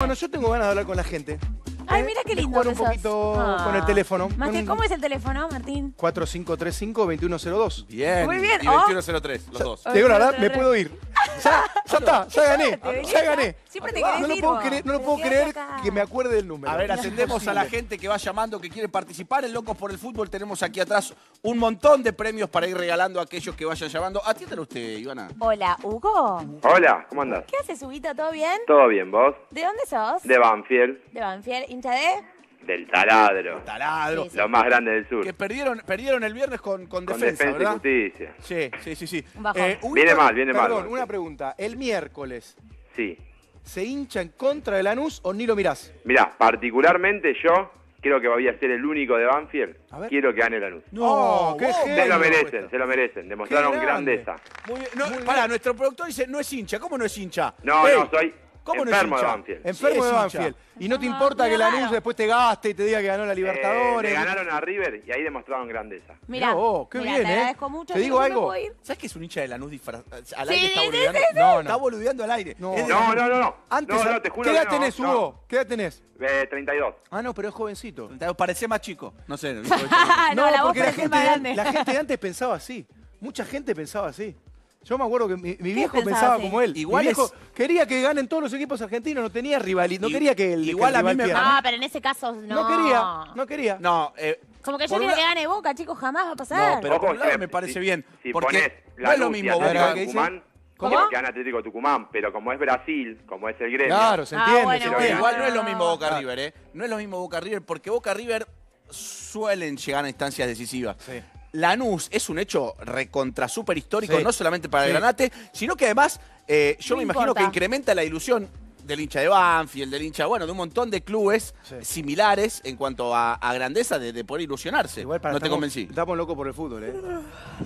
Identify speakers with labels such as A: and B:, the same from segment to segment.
A: Bueno, yo tengo ganas de hablar con la gente.
B: Ay,
A: Eh,
B: mira qué lindo
A: jugar un
B: que sos.
A: poquito
B: Ah.
A: con el teléfono.
B: Martín,
A: Con-
B: ¿cómo es el teléfono, Martín?
A: 4535-2102.
C: Bien.
B: Muy bien,
C: Y
B: oh.
C: 2103, los dos.
A: Te digo la verdad, me puedo ir. Ya, ya está, ya gané,
B: Te venís
A: ya
B: acá.
A: gané.
B: Siempre te
A: no, lo
B: ir
A: puedo
B: vos.
A: creer, no lo puedo creer
B: acá.
A: que me acuerde del número.
C: A ver, atendemos a la gente que va llamando, que quiere participar en Locos por el Fútbol. Tenemos aquí atrás un montón de premios para ir regalando a aquellos que vayan llamando. Atiéndalo usted, Ivana.
B: Hola, Hugo.
D: Hola, ¿cómo andás?
B: ¿Qué haces, Huguito? ¿Todo bien?
D: ¿Todo bien, vos?
B: ¿De dónde sos?
D: De Banfield,
B: De Banfield, hincha de...
D: del taladro,
C: Taladro.
B: Sí, sí.
D: lo más grande del sur,
C: Que perdieron, perdieron el viernes con, con
D: con
C: defensa,
D: defensa y
C: ¿verdad?
D: justicia.
C: Sí, sí, sí, sí. Huguito,
D: Viene mal, viene mal.
A: Perdón,
D: Banfield.
A: una pregunta. El miércoles,
D: Sí.
A: ¿se hincha en contra de Lanús o ni lo mirás?
D: Mirá, particularmente yo creo que voy a ser el único de Banfield. Quiero que gane Lanús.
A: No, qué
C: vos.
A: genio.
D: Se lo merecen, se lo merecen. Demostraron
A: Qué grande.
D: grandeza.
C: Muy bien. No, pará, nuestro productor dice, no es hincha. ¿Cómo no es hincha?
D: No, no, soy
C: ¿cómo no es
D: enfermo de
C: hincha?
D: Banfield.
A: Enfermo
C: Sí,
A: de
C: es hincha.
A: Banfield. Y no te
B: No,
A: importa que Lanús
B: raro.
A: después te gaste y te diga que ganó la
D: Eh,
A: Libertadores.
D: le ganaron a River y ahí demostraron grandeza.
B: Mirá,
A: Mirá vos, qué
B: mirá,
A: bien,
B: te
A: ¿eh?
B: agradezco mucho.
A: Te digo
B: no me
A: algo.
B: puedo ir.
C: ¿Sabes que es un hincha de Lanús disfrazado? Al
B: Sí,
C: aire está
B: sí,
C: boludeando.
B: sí, sí.
A: No,
C: Está
A: no.
C: boludeando al aire.
A: No.
C: Es de
D: No,
C: Lanús.
D: no, no, no.
A: Antes,
D: no, no, te juro
A: ¿qué
D: que
A: edad
D: no,
A: tenés,
D: no.
A: Hugo? ¿Qué edad tenés?
D: Eh, 32.
A: Ah, no, pero es jovencito.
C: Te Parece más chico. No sé. no,
B: Ah, no, la voz
A: porque la
B: parece
A: gente,
B: más
A: de-
B: grande.
A: la gente de antes pensaba así. Mucha gente pensaba así. Yo me acuerdo que mi, mi viejo
B: pensaba así?
A: como él.
C: Igual
A: mi viejo
C: es-
A: quería que ganen todos los equipos argentinos, no tenía rivalidad, no quería que el que
C: igual
A: el
C: a mí me-
A: pierda.
B: No, pero en ese caso no.
A: No quería, no quería.
C: No, eh,
B: Como que yo quiero
C: una-
B: que gane Boca, chicos, jamás va a pasar.
C: No, pero por un lado
D: si-
C: me parece
D: si-
C: bien.
D: Si
C: porque
D: pones
C: no es lo mismo
A: A ver,
D: Atlético
A: ¿qué
C: Boca.
A: dice?
D: Tucumán,
B: ¿Cómo?
D: que gane Atlético Tucumán, pero como es Brasil, como es el gremio,
A: Claro, se
B: Ah,
A: entiende.
B: bueno,
A: se
D: bueno,
A: entiende.
C: Igual no es lo mismo Boca
A: Claro.
C: River, ¿eh? No es lo mismo Boca River porque Boca River suelen llegar a instancias decisivas.
A: Sí.
C: Lanús es un hecho recontra super histórico,
A: Sí.
C: no solamente para el. Granate, sino que además eh, yo
B: No
C: me imagino
B: importa.
C: que incrementa la ilusión del hincha de Banfield, del hincha, bueno, de un montón de clubes
A: Sí.
C: similares en cuanto a, a grandeza de, de poder ilusionarse.
A: Igual para
C: no te convencí.
A: Estamos locos por el fútbol, ¿eh?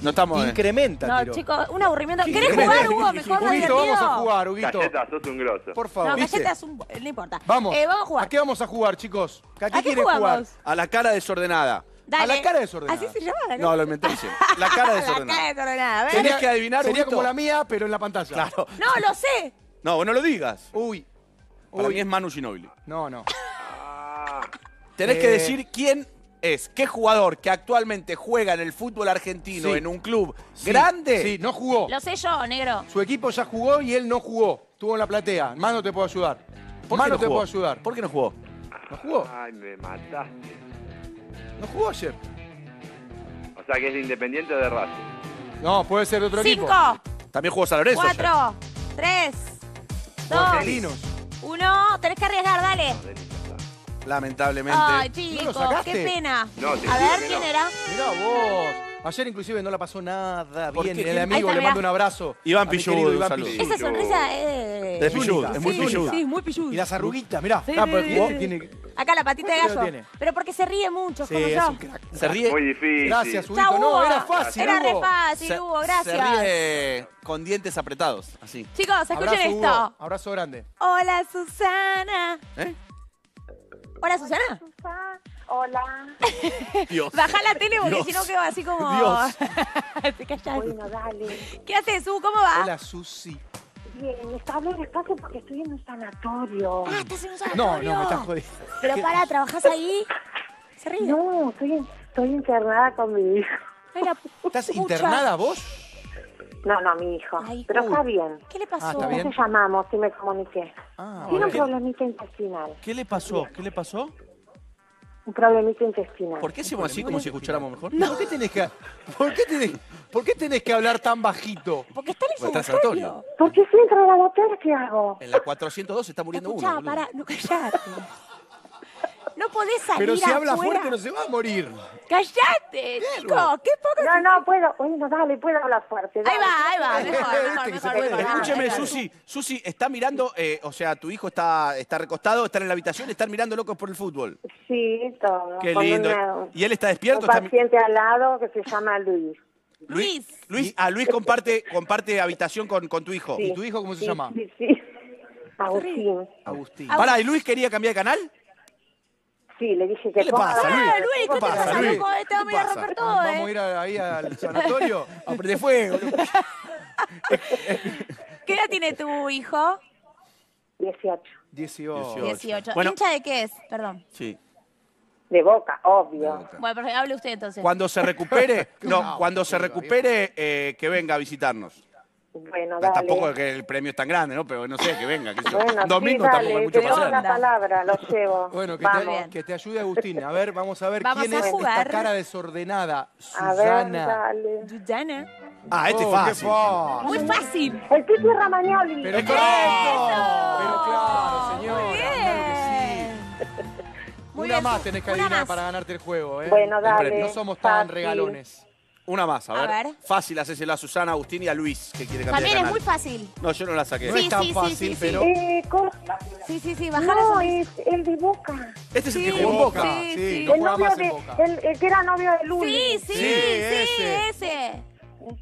C: No estamos. eh.
A: Incrementa,
B: No,
A: tiro.
B: chicos, un aburrimiento. ¿Querés
A: Incrementa.
B: jugar, Hugo? Mejor
A: Huguito, vamos a jugar, Huguito.
D: Galleta, sos un grosso.
A: Por favor.
B: No,
C: ¿Viste?
B: galletas un... No importa.
A: Vamos.
B: Eh, vamos a jugar.
A: ¿A qué vamos a jugar, chicos? ¿A qué,
B: ¿A qué
A: jugar?
C: A la cara desordenada.
B: Dale.
A: A la cara desordenada.
B: Así se llama, ¿no?
C: No, lo inventé recién. La cara
B: La
C: desordenada.
B: cara desordenada. A ver.
C: Tenés que adivinar,
A: Sería
C: Huguito.
A: como la mía, pero en la pantalla.
C: Claro.
B: No, lo sé.
C: No, vos no lo digas.
A: Uy.
C: Para
A: Uy.
C: mí es Manu Ginobili.
A: No, no.
C: Tenés
A: Eh.
C: que decir quién es, qué jugador que actualmente juega en el fútbol argentino
A: Sí.
C: en un club
A: Sí,
C: grande.
A: Sí, no jugó.
B: Lo sé yo, negro.
A: Su equipo ya jugó y él no jugó. Estuvo en la platea. Más no te puedo ayudar.
C: ¿Por
A: Más
C: qué
A: no
C: no
A: te
C: jugó?
A: puedo ayudar.
C: ¿Por qué no jugó?
A: ¿No jugó?
D: ay, me mataste.
A: ¿No jugó ayer?
D: O sea que es de Independiente o de Racing.
A: No, puede ser de otro
B: Cinco,
A: equipo.
C: También jugó San Lorenzo. ayer.
B: cuatro, tres, dos, uno. Tenés que arriesgar, dale.
C: Lamentablemente.
B: Ay,
A: ¿No
B: chicos,
A: lo sacaste?
B: qué pena.
D: No, te
B: A
D: juro
B: ver,
D: que
B: ¿quién
D: no.
B: era?
A: Mirá vos. Ayer inclusive no la pasó nada
C: ¿Por
A: bien. El amigo le mando un abrazo.
C: Iván Pilludo, un
A: Iván
C: saludo.
B: Esa sonrisa es...
C: Es pilludo, es muy
A: sí,
C: pilludo.
B: Sí, muy pilludo.
A: Y las arruguitas, mirá.
B: Sí,
A: Ah, tiene-
B: Acá la patita de
A: ¿Cuánto
B: gallo.
A: tiene?
B: Pero porque se ríe mucho,
A: Sí,
B: como
A: es
B: yo.
A: un crack.
C: Se ríe.
D: Muy difícil.
A: Gracias,
B: Chau,
A: Huguito. No,
B: Hugo.
A: era fácil,
B: Era re
A: Hugo.
B: fácil,
C: se,
B: Hugo,
C: se
B: gracias.
C: ríe con dientes apretados, así.
B: Chicos, escuchen
A: Abrazo,
B: esto.
A: Hugo. Abrazo grande.
B: Hola, Susana.
C: ¿Eh?
B: Hola, Susana.
E: Hola,
C: Dios.
B: Baja la tele porque si no quedo así como...
C: Dios.
B: Te
E: bueno, dale.
B: ¿Qué haces, Hugo? ¿Cómo va?
A: Hola, Susi.
E: Bien, está hablando despacio porque estoy en un sanatorio.
B: Ah, estás en un
A: No,
B: sanatorio.
A: no, me estás jodiendo.
B: Pero para, ¿trabajás ahí? Se ríe.
E: No, estoy, estoy internada con mi hijo.
B: Ay, la
A: ¿Estás
B: pucha.
A: internada vos?
E: No, no, mi hijo.
B: Ay,
E: Pero está bien.
B: ¿Qué le pasó?
A: Ah, está
E: ¿Cómo
A: bien.
E: te llamamos? Sí me comuniqué.
A: Ah,
E: Tiene un
C: ¿qué?
E: problemita intestinal.
C: ¿Qué le pasó? ¿Qué le pasó?
E: Un problemita intestinal.
C: ¿Por qué hacemos así como si escucháramos mejor?
A: ¿Por qué tenés que, por qué tenés, por qué tenés que hablar tan bajito?
B: Porque está en el
C: Porque está en
B: sanatorio.
C: sanatorio.
E: ¿Por qué si entro a la doctora qué hago?
C: En la 402 se está muriendo
B: Escuchá,
C: uno.
B: pará, no callate. No podés salir
A: Pero si habla
B: afuera.
A: fuerte no se va a morir.
B: ¡Callate, chico! ¡Qué poco!
E: No, no, puedo. Bueno, dale, puedo hablar fuerte.
B: Ahí va, ahí va, mejor, mejor, mejor, mejor.
C: Escúcheme. Susi. Susi, está mirando, eh, o sea, tu hijo está, está recostado, está en la habitación, están mirando locos por el fútbol.
E: Sí, todo.
C: Qué
E: Con
C: lindo.
E: una-
C: ¿Y él está
E: un
C: despierto? Está mi-
E: paciente al lado que se llama Luis.
C: Luis,
B: Luis.
C: Luis, ah, Luis comparte, comparte habitación con, con tu hijo.
E: Sí.
A: ¿Y tu hijo cómo se
E: Sí,
A: llama?
E: Sí, sí. Agustín.
A: Agustín.
B: Ah,
C: Pará, ¿y Luis quería cambiar de canal?
E: Sí, le dije que
C: ¿Qué le
E: ponga-
C: pasa, Luis?
B: Luis, ¿qué te
C: pasa,
B: pasa,
C: Luis?
B: loco? Te vamos a ir a
C: pasa?
B: romper todo,
A: Vamos a
B: ¿eh?
A: ir a- ahí al sanatorio.
C: A prender fuego.
B: ¿Qué edad tiene tu hijo?
E: 18.
A: 18.
B: 18.
C: Bueno.
B: ¿Hincha de qué es? Perdón.
C: Sí.
E: De boca, obvio.
B: Bueno, pero hable usted entonces.
C: Cuando se recupere, no,
A: No,
C: cuando se recupere, eh, que venga a visitarnos.
E: Bueno,
C: No,
E: dale.
C: Tampoco es que el premio es tan grande, ¿no? Pero no sé, que venga. yo.
E: Bueno,
C: Domingo
E: sí,
C: tampoco
E: dale,
C: hay mucho
E: te
C: para
E: doy
C: hacer.
E: la palabra, lo llevo.
A: Bueno, que te, que te ayude Agustín. A ver, vamos a ver
B: Vamos
A: quién
B: a
A: es
B: jugar.
A: esta cara desordenada.
E: A ver,
A: Susana.
E: dale.
B: Susana.
C: Ah, este es
A: Oh, qué
C: fácil.
A: fácil.
B: Muy fácil.
E: El Pipi Ramagnoli.
A: Pero
C: ¡Eso!
A: correcto. Pero claro, señora.
B: Muy
A: claro
B: bien.
A: que sí.
B: Muy
A: Una
B: bien,
A: más tenés que adivinar para ganarte el juego, ¿eh?
E: Bueno, dale.
A: No somos tan
E: fácil.
A: regalones.
C: Una más, a ver.
B: A ver.
C: Fácil, hacésela a Susana, Agustín y a Luis, que quiere cambiar
B: También es muy fácil.
C: No, yo no la saqué.
A: No
B: Sí,
A: es tan
B: sí, sí,
A: fácil,
B: sí, sí.
A: pero...
E: Eh, co-
B: Sí, sí, sí, bajar
E: no, es el de Boca.
C: Este es el que
B: Sí.
C: jugó en Boca.
B: Sí,
A: sí,
B: sí.
A: no
E: el novio
A: más en
E: de,
A: Boca.
E: el, el que era novio de Luli.
B: Sí, sí,
A: Sí,
B: sí,
A: ese.
B: ese.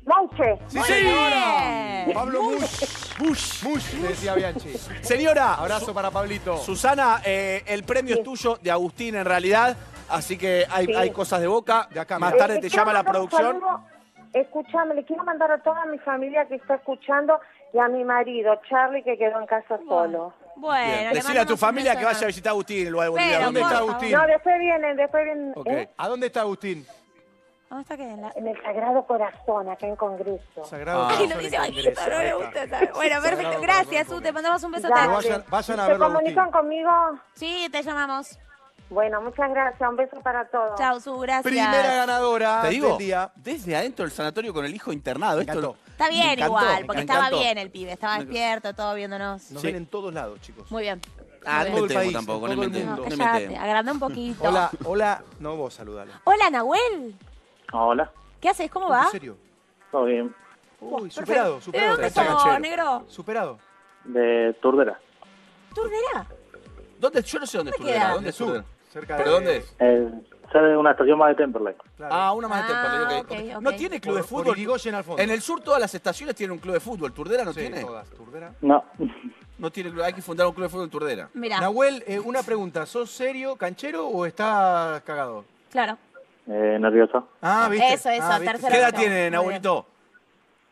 E: Mauche.
A: ¡Sí,
B: Muy bien.
A: Pablo Bush. Bush. Bush, le decía Bianchi.
C: Señora,
A: Abrazo para Pablito.
C: Susana, eh, el premio es tuyo, de Agustín en realidad, así que hay,
E: Sí.
C: hay cosas de Boca.
A: De acá,
C: Más tarde
E: Eh,
C: te llama la producción.
E: Escúchame, le quiero mandar a toda mi familia que está escuchando y a mi marido, Charlie, que quedó en casa solo.
B: Bueno,
C: Bien.
B: le
C: Decile a tu familia que vaya a visitar a Agustín. De
B: Pero,
C: Bolivia.
A: ¿Dónde está. Agustín?
E: No, después vienen, después vienen. ¿eh?
A: ¿A dónde está Agustín?
B: ¿Dónde está qué? En la-
E: En el Sagrado Corazón, acá en Congreso.
A: Sagrado
C: Ah.
B: Ay,
A: Corazón
B: lo
A: en
B: dice bajito,
A: Congreso.
B: no me gusta. ¿sabes? Bueno, perfecto.
A: Sagrado
B: Gracias. Te mandamos un beso
A: vayan, vayan a
E: ¿Se
A: verlo Agustín.
E: comunican conmigo?
B: Sí, te llamamos.
E: Bueno, muchas gracias. Un beso para todos.
B: Chao, Su, gracias.
A: Primera ganadora
C: Te digo,
A: del día.
C: desde adentro del sanatorio con el hijo internado. Esto.
B: Está bien
C: encantó,
B: igual, porque estaba bien el pibe. Estaba despierto, todo viéndonos.
A: Nos
C: Sí.
A: ven en todos lados, chicos.
B: Muy bien.
C: Ah, no
A: Todo el
C: metemos
A: país,
C: tampoco, no
A: todo el
C: metemos.
A: mundo.
B: No,
C: no
B: callate,
C: metemos.
B: agranda un poquito.
A: Hola, hola. No, vos saludale.
B: Hola, Nahuel.
F: Hola,
B: ¿Qué haces? ¿Cómo va?
A: ¿En serio?
F: todo bien.
A: Uy,
B: Perfecto.
A: superado,
B: ¿De
A: superado.
B: dónde sos,
C: canchero.
B: negro?
A: Superado.
F: De Turdera.
B: ¿Turdera?
C: ¿Dónde? Yo no sé dónde es
B: ¿Dónde
C: Turdera.
B: queda?
C: ¿Dónde es
A: Sur,
C: Turdera?
A: Cerca
C: ¿Pero
A: de-
C: dónde es?
F: Eh, sale de una estación más de Temperley.
A: Claro.
C: Ah, una más de
B: Ah,
C: Temperley, ok. ¿No tiene club de
A: Por- por
C: fútbol?
A: Irigoyen al fondo.
C: En el sur todas las estaciones tienen un club de fútbol. ¿Turdera no
A: Sí,
C: tiene?
A: todas. Turdera.
F: No,
C: No tiene club. Hay que fundar un club de fútbol en Turdera.
B: Mira,
A: Nahuel, eh, una pregunta. ¿Sos serio, canchero o estás cagado?
B: claro.
F: eh, nervioso.
A: Ah, ¿viste?
B: Eso, eso,
A: Ah, ¿viste?
B: tercera
C: ¿Qué edad tiene, Nahuelito?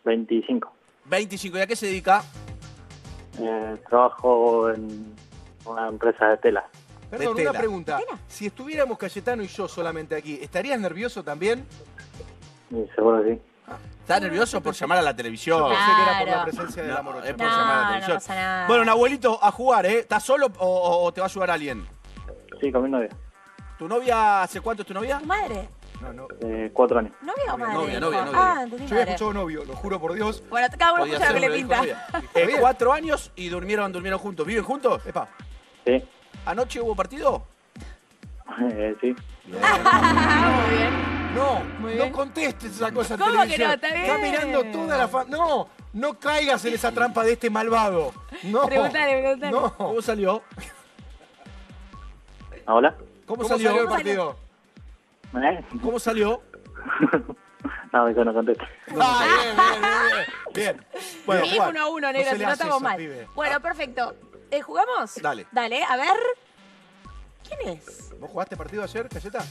F: 25.
C: 25. ¿Y a qué se dedica?
F: Eh, trabajo en una empresa de tela.
A: Perdón,
C: de
A: una pregunta. Si estuviéramos Cayetano y yo solamente aquí, ¿estarías nervioso también?
F: Y seguro que sí.
C: ¿Estás nervioso por llamar a la televisión?
A: Yo pensé que era por la presencia del
C: No,
A: amor.
C: es por
B: No,
C: llamar a la
B: no
C: televisión.
B: pasa nada.
C: Bueno, Nahuelito, a jugar, ¿eh? ¿Estás solo o, o- o te va a ayudar alguien?
F: Sí, con mi novia.
C: ¿Tu novia, hace cuánto es tu novia?
B: ¿Tu madre?
A: No, no.
F: Eh, cuatro años.
B: ¿Novia o madre?
C: novia, novia, novia.
B: Ah,
A: Yo había escuchado novio, lo juro por Dios.
B: Bueno, cada uno escucha lo que le pinta.
C: Eh, cuatro años y durmieron, durmieron juntos. ¿Viven juntos?
A: Epa,
F: Sí,
C: ¿Anoche hubo partido?
F: eh, sí.
B: Ah, muy bien.
A: no,
B: Muy
A: no
B: bien.
A: contestes esa cosa en
B: ¿Cómo que
A: televisión.
B: no? Está bien.
A: mirando toda la fama. No, no caigas en esa trampa de este malvado. No.
B: Preguntale, preguntale.
A: No.
C: ¿Cómo salió?
F: ¿Hola?
C: ¿Cómo,
A: ¿Cómo
C: salió?
A: salió el
B: ¿Cómo
A: partido?
F: ¿Eh?
C: ¿Cómo salió?
F: no, eso no contesta.
A: Ah, bien, bien, bien, bien. Bien. Bueno,
B: Sí,
A: Juan,
B: uno a uno,
A: no
B: negro,
A: se
B: si
A: le
B: no
A: hace
B: estamos
A: eso,
B: mal.
A: pibe.
B: Bueno, perfecto. Eh, ¿Jugamos?
C: Dale.
B: Dale, a ver. ¿Quién es?
A: ¿Vos jugaste partido ayer, Cayeta?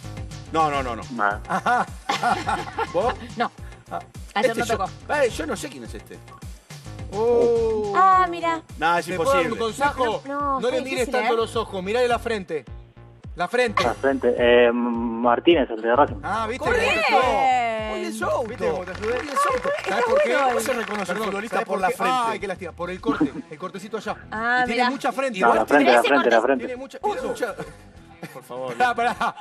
C: No, no, no, no.
F: Nada.
C: ¿Vos?
B: No. Ayer
C: Este
B: no
C: yo,
B: tocó.
C: Eh, yo no sé quién es este.
A: Oh.
B: Ah, mira.
C: No, es
A: ¿Te puedo dar un
C: imposible.
A: consejo?
B: No, no,
A: No,
B: fue
A: le mires tanto
B: ¿eh?
A: los ojos, mirale la frente. La frente.
F: La frente. Eh, Martínez, el de Racing.
A: Ah, ¿viste? Te
B: bien.
C: Souto.
A: ¿Viste cómo te ayudé?
C: Muy bien, Souto.
A: ¿Sabes por qué?
B: bueno.
C: ¿Cómo se reconoce el futbolista
A: ¿sabes
C: por la frente?
A: Ay, qué lástima. Por el corte. El cortecito allá.
B: Ah,
A: y tiene mucha frente.
F: No, la frente, la frente, la frente.
A: Tiene mucha...
C: Por favor.
A: Pará, pará.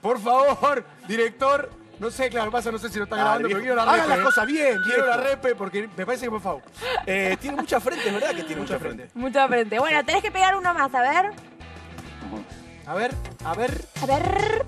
A: Por favor, director. No sé, claro, pasa, no sé si lo está grabando, pero quiero la
C: Hagan
A: repe.
C: las
A: ¿eh?
C: cosas bien,
A: Quiero la repe porque me parece que fue FAU.
C: Eh, tiene mucha frente, es verdad que tiene mucha frente.
B: Mucha frente. Bueno, tenés que pegar uno más, a ver.
A: A ver, a ver.
B: A ver.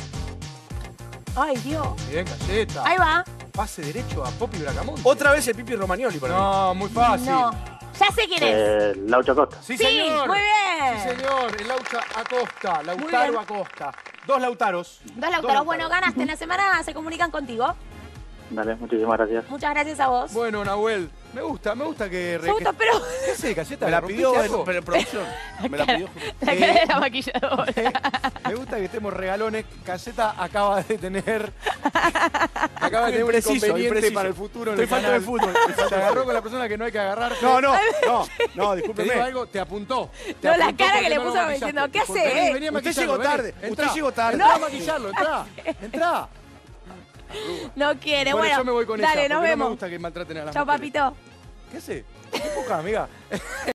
B: Ay, Dios.
A: Bien, Cayeta.
B: Ahí va.
A: Pase derecho a Popi Bracamonte.
C: Otra vez el Pipi Romagnoli para mí.
A: No, muy fácil.
B: No. Ya sé quién es.
F: Eh, Laucha Costa.
A: Sí,
B: Sí,
A: señor.
B: muy bien.
A: Sí, señor. El Laucha Acosta. Lautaro
B: bien.
A: Acosta. Dos Lautaros.
B: Dos Lautaros. Bueno, ganaste en la semana, se comunican contigo.
F: Dale, muchísimas gracias.
B: Muchas gracias a vos.
A: Bueno, Nahuel, me gusta, me gusta que...
B: Me gusta,
A: que-
B: pero
A: ¿Qué sé, Cayeta?
C: Me la
A: ¿Rompiste
C: pidió en, pero en producción. Me la pidió.
B: la cara de la maquilladora.
A: Me gusta que estemos regalones. Caseta acaba de tener. Acaba de tener un inconveniente para el futuro. en
C: Estoy
A: canal.
C: de fútbol,
A: Se agarró con la persona que no hay que agarrar. No, no, no, no,
B: ¿Te
A: discúlpeme.
B: digo
A: algo? Te apuntó. Te
B: No, la cara que le puso diciendo, ¿qué hace,
A: Vení, vení a
C: Usted llegó tarde,
A: Entrá.
C: usted llegó tarde.
A: Entrá a maquillarlo, entrá. Entrá.
B: No quiere.
A: Bueno,
B: Bueno,
A: yo me voy con
B: dale,
A: ella.
B: nos
A: porque No me
B: vemos.
A: gusta que maltraten a las
B: Chao,
A: mujeres.
B: papito.
A: ¿Qué hace? ¿Qué poca, amiga?